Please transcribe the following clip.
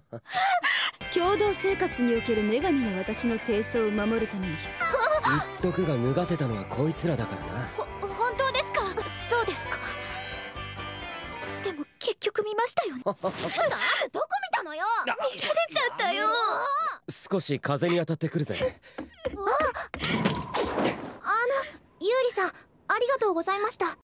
共同生活における女神が私の低操を守るために必言っとが脱がせたのはこいつらだからな本当ですか？そうですか。でも結局見ましたよね。ちょっとあんどこ見たのよ。見られちゃったよ。少し風に当たってくるぜ。あのユーリさんありがとうございました。